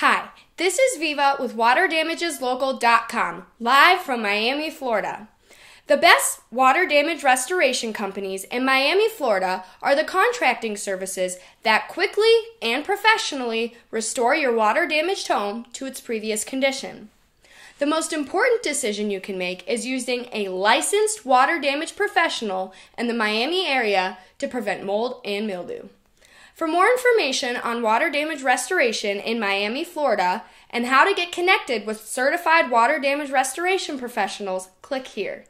Hi, this is Viva with WaterDamagesLocal.com, live from Miami, Florida. The best water damage restoration companies in Miami, Florida are the contracting services that quickly and professionally restore your water damaged home to its previous condition. The most important decision you can make is using a licensed water damage professional in the Miami area to prevent mold and mildew. For more information on water damage restoration in Miami, Florida, and how to get connected with certified water damage restoration professionals, click here.